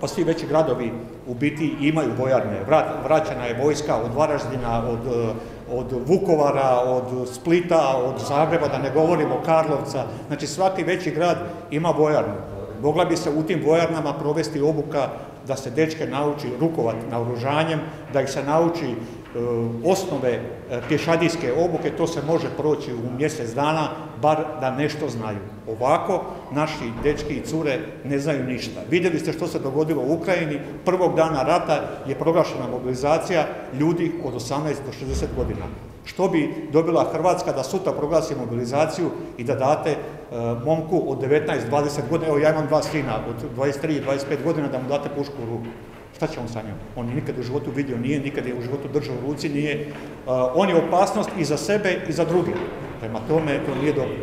pa svi veći gradovi u biti imaju vojarne. vraćena je vojska od Varaždina, od, od Vukovara, od Splita, od Zagreba, da ne govorimo Karlovca. Znači svaki veći grad ima vojarnu. Mogla bi se u tim vojarnama provesti obuka da se dečke nauči rukovati naoružanjem, da ih se nauči E, osnove e, pješadijske obuke, to se može proći u mjesec dana, bar da nešto znaju. Ovako, naši dečki i cure ne znaju ništa. Vidjeli ste što se dogodilo u Ukrajini, prvog dana rata je proglašena mobilizacija ljudi od 18 do 60 godina. Što bi dobila Hrvatska da sutra proglasi mobilizaciju i da date momku od 19-20 godina, evo ja imam dva sina od 23 i 25 godina, da mu date pušku u ruku. Šta će on sa njom? On nikad u životu vidio nije, nikad je u životu držao u ruci nije. on je opasnost i za sebe i za druge. Prema tome to nije dobro.